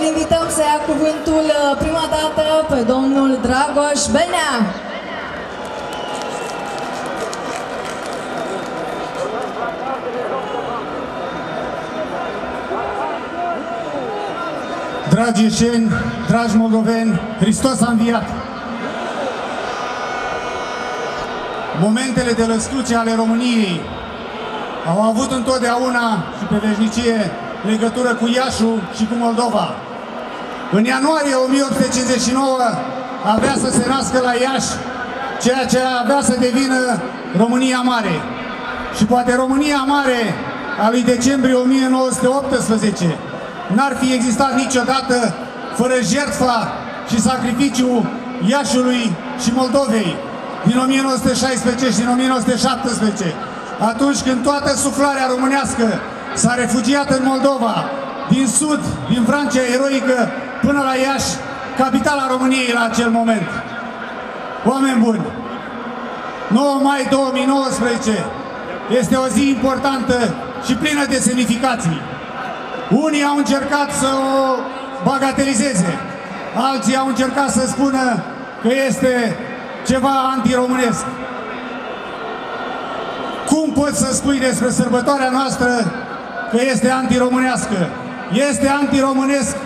îl invităm să ia cuvântul uh, prima dată pe domnul Dragoș Benea. Dragi ieșeni, dragi moldoveni, Hristos a înviat! Momentele de lăscruce ale României au avut întotdeauna și pe veșnicie legătură cu Iașu și cu Moldova. În ianuarie 1859 avea să se nască la Iași ceea ce avea să devină România Mare. Și poate România Mare a lui decembrie 1918 n-ar fi existat niciodată fără jertfa și sacrificiul Iașului și Moldovei din 1916 și din 1917, atunci când toată suflarea românească s-a refugiat în Moldova, din sud, din Francia eroică, până la Iași, capitala României la acel moment. Oameni buni, 9 mai 2019 este o zi importantă și plină de semnificații. Unii au încercat să o bagatelizeze, alții au încercat să spună că este ceva antiromânesc. Cum poți să spui despre sărbătoarea noastră că este antiromânească? Este antiromânesc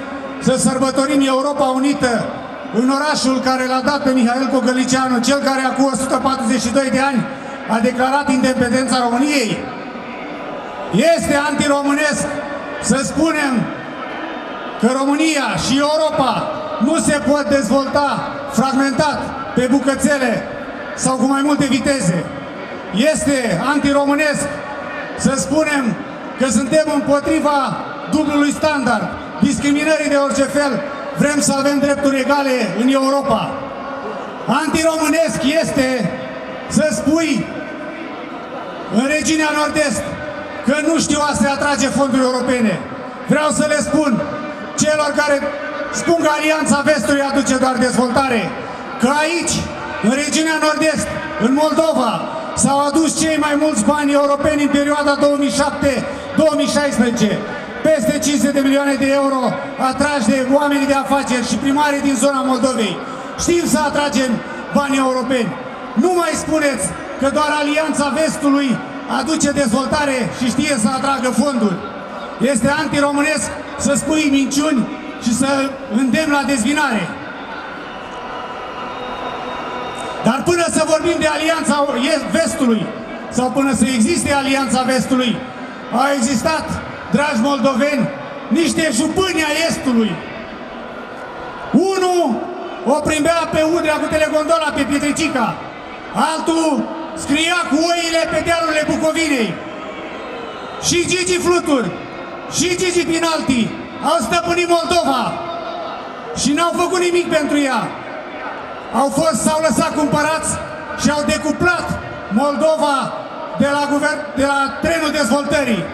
să sărbătorim Europa Unită în orașul care l-a dat pe Mihail Cogălicianu, cel care acum 142 de ani a declarat independența României? Este antiromânesc să spunem că România și Europa nu se pot dezvolta fragmentat pe bucățele sau cu mai multe viteze. Este antiromânesc să spunem că suntem împotriva dublului standard, discriminării de orice fel, vrem să avem drepturi egale în Europa. Antiromânesc este să spui în regiunea Nord-Est că nu știu a se atrage fonduri europene. Vreau să le spun celor care spun că Alianța Vestului aduce doar dezvoltare, că aici, în regiunea Nord-Est, în Moldova, s-au adus cei mai mulți bani europeni în perioada 2007-2016. Peste 500 de milioane de euro atrași de oameni de afaceri și primari din zona Moldovei. Știm să atragem bani europeni. Nu mai spuneți că doar Alianța Vestului aduce dezvoltare și știe să atragă fonduri. Este antiromânesc să spui minciuni și să îndemn la dezvinare. Dar până să vorbim de Alianța Vestului, sau până să existe Alianța Vestului, au existat, dragi moldoveni, niște jupâni a Estului. Unul o primbea pe Udrea cu telegondola pe Pietricica, altul scria cu oile pe dealurile Bucovinei. Și Gigi Flutur, și Gigi Pinalti au stăpânit Moldova și n-au făcut nimic pentru ea au fost, s-au lăsat cumpărați și au decuplat Moldova de la, guvern, de la trenul dezvoltării.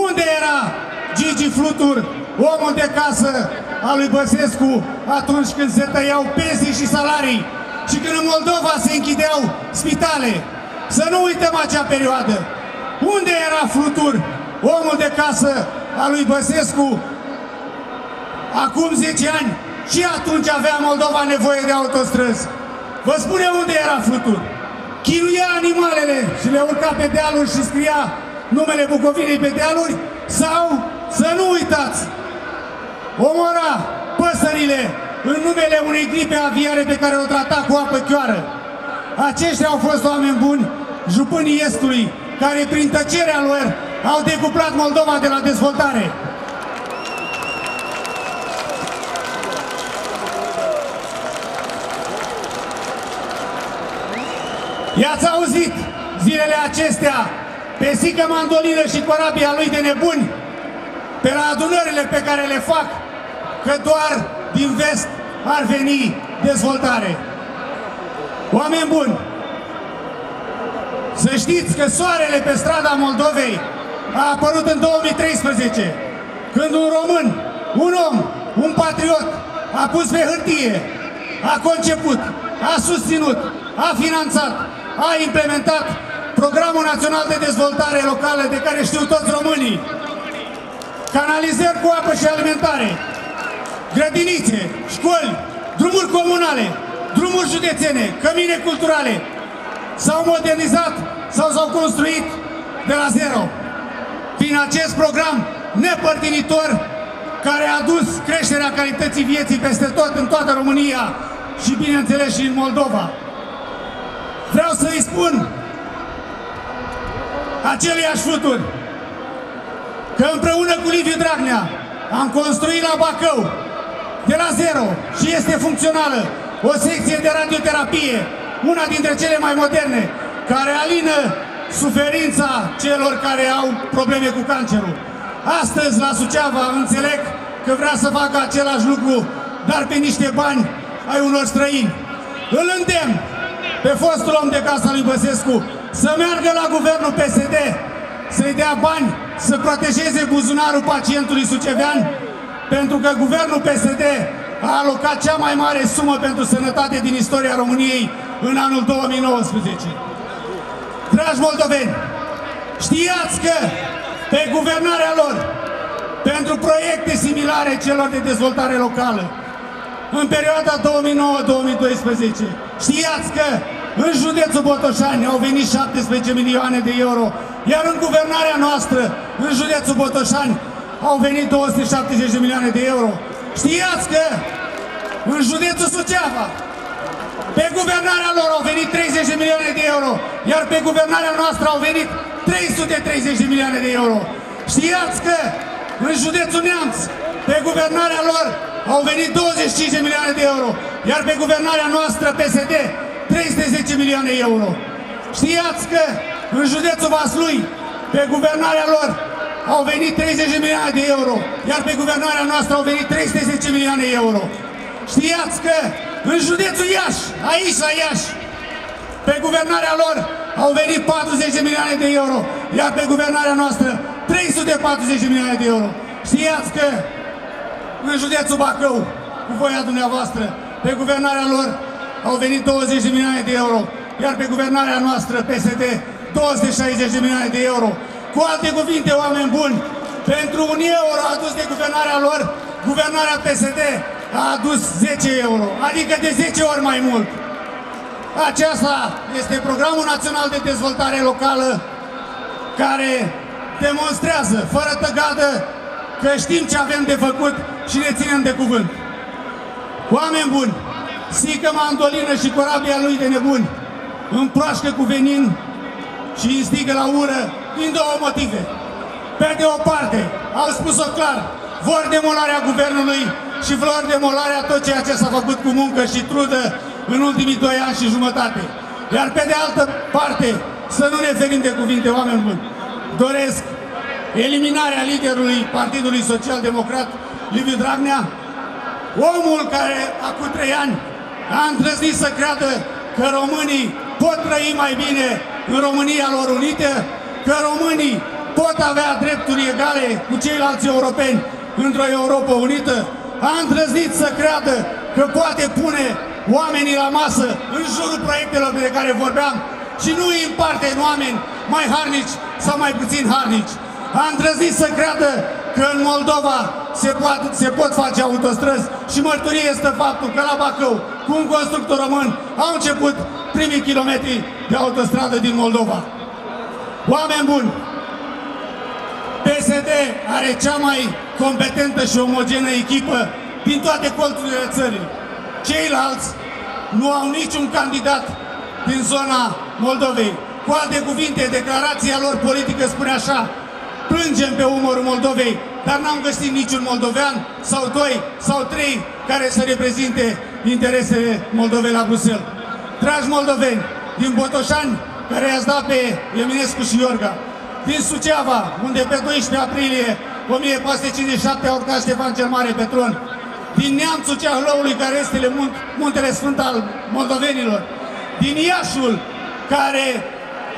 Unde era Gigi Flutur, omul de casă al lui Băsescu, atunci când se tăiau pensii și salarii și când în Moldova se închideau spitale? Să nu uităm acea perioadă. Unde era Flutur, omul de casă al lui Băsescu, acum 10 ani, și atunci avea Moldova nevoie de autostrăzi. Vă spune unde era flutur. Chinuia animalele și le urca pe dealuri și scria numele Bucovinei pe dealuri sau, să nu uitați, omora păsările în numele unei gripe aviare pe care o trata cu apă chioară. Aceștia au fost oameni buni, jupânii Estului, care prin tăcerea lor au decuplat Moldova de la dezvoltare. I-ați auzit zilele acestea pe Sică Mandolină și corabia lui de nebuni pe la adunările pe care le fac că doar din vest ar veni dezvoltare. Oameni buni, să știți că soarele pe strada Moldovei a apărut în 2013, când un român, un om, un patriot a pus pe hârtie, a conceput, a susținut, a finanțat a implementat Programul Național de Dezvoltare Locală de care știu toți românii, canalizări cu apă și alimentare, grădinițe, școli, drumuri comunale, drumuri județene, cămine culturale s-au modernizat sau s-au construit de la zero. Prin acest program nepărtinitor care a dus creșterea calității vieții peste tot, în toată România și bineînțeles și în Moldova. Vreau să-i spun aceleiași fluturi că împreună cu Liviu Dragnea am construit la Bacău de la zero și este funcțională o secție de radioterapie, una dintre cele mai moderne, care alină suferința celor care au probleme cu cancerul. Astăzi, la Suceava, înțeleg că vrea să facă același lucru, dar pe niște bani ai unor străini. Îl îndemn pe fostul om de casa lui Băsescu să meargă la guvernul PSD, să-i dea bani, să protejeze buzunarul pacientului sucevean, pentru că guvernul PSD a alocat cea mai mare sumă pentru sănătate din istoria României în anul 2019. Dragi moldoveni, știați că pe guvernarea lor, pentru proiecte similare celor de dezvoltare locală, în perioada 2009-2012, știați că în județul Botoșani au venit 17 milioane de euro, iar în guvernarea noastră, în județul Botoșani, au venit 270 de milioane de euro. Știați că în județul Suceava, pe guvernarea lor au venit 30 de milioane de euro, iar pe guvernarea noastră au venit 330 de milioane de euro. Știați că în județul Neamț, pe guvernarea lor au venit 25 de milioane de euro, iar pe guvernarea noastră PSD 310 milioane de euro. Știați că în județul Vaslui, pe guvernarea lor, au venit 30 de milioane de euro, iar pe guvernarea noastră au venit 310 milioane de euro. Știați că în județul Iași, aici la Iași, pe guvernarea lor au venit 40 de milioane de euro, iar pe guvernarea noastră 340 de milioane de euro. Știați că în județul Bacău, cu voia dumneavoastră, pe guvernarea lor au venit 20 de milioane de euro, iar pe guvernarea noastră, PSD, 260 de milioane de euro. Cu alte cuvinte, oameni buni, pentru un euro adus de guvernarea lor, guvernarea PSD a adus 10 euro, adică de 10 ori mai mult. Aceasta este Programul Național de Dezvoltare Locală care demonstrează, fără tăgadă, că știm ce avem de făcut și ne ținem de cuvânt. Oameni buni, Sică mandolină și corabia lui de nebuni împroașcă cu venin și instigă la ură din două motive. Pe de o parte, au spus-o clar, vor demolarea guvernului și vor demolarea tot ceea ce s-a făcut cu muncă și trudă în ultimii doi ani și jumătate. Iar pe de altă parte, să nu ne ferim de cuvinte, oameni buni, doresc eliminarea liderului Partidului Social Democrat, Liviu Dragnea, omul care acum trei ani a îndrăznit să creadă că românii pot trăi mai bine în România lor unite, că românii pot avea drepturi egale cu ceilalți europeni într-o Europa unită, a îndrăznit să creadă că poate pune oamenii la masă în jurul proiectelor de care vorbeam și nu îi împarte în oameni mai harnici sau mai puțin harnici. A îndrăznit să creadă că în Moldova se, poate, se pot face autostrăzi și mărturie este faptul că la Bacău, cu un constructor român, au început primii kilometri de autostradă din Moldova. Oameni buni, PSD are cea mai competentă și omogenă echipă din toate colțurile țării. Ceilalți nu au niciun candidat din zona Moldovei. Cu alte cuvinte, declarația lor politică spune așa, plângem pe umorul Moldovei, dar n-am găsit niciun moldovean sau doi sau trei care să reprezinte interesele Moldovei la Bruxelles. Dragi moldoveni, din Botoșani, care i-ați dat pe Eminescu și Iorga, din Suceava, unde pe 12 aprilie 1457 a urcat Ștefan cel Mare pe tron, din neamțul Ceahlăului, care este muntele sfânt al moldovenilor, din Iașul, care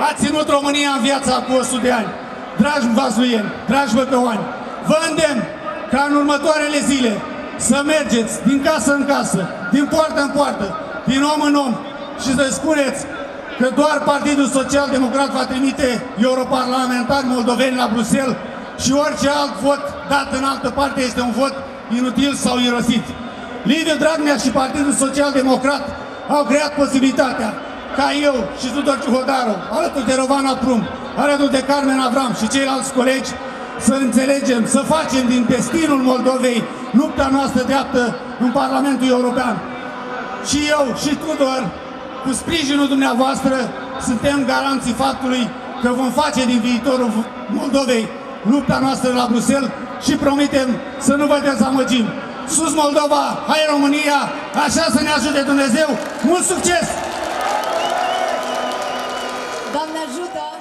a ținut România în viața cu 100 de ani, dragi vasuieni, dragi băcăoani, vă îndemn ca în următoarele zile să mergeți din casă în casă, din poartă în poartă, din om în om și să spuneți că doar Partidul Social Democrat va trimite europarlamentari moldoveni la Bruxelles și orice alt vot dat în altă parte este un vot inutil sau irosit. Liviu Dragnea și Partidul Social Democrat au creat posibilitatea ca eu și Tudor Ciuhodaru, alături de Rovana Prum, alături de Carmen Avram și ceilalți colegi, să înțelegem, să facem din destinul Moldovei lupta noastră dreaptă în Parlamentul European. Și eu și Tudor, cu sprijinul dumneavoastră, suntem garanții faptului că vom face din viitorul Moldovei lupta noastră la Bruxelles și promitem să nu vă dezamăgim. Sus Moldova, hai România, așa să ne ajute Dumnezeu. Mult succes! Doamne ajută!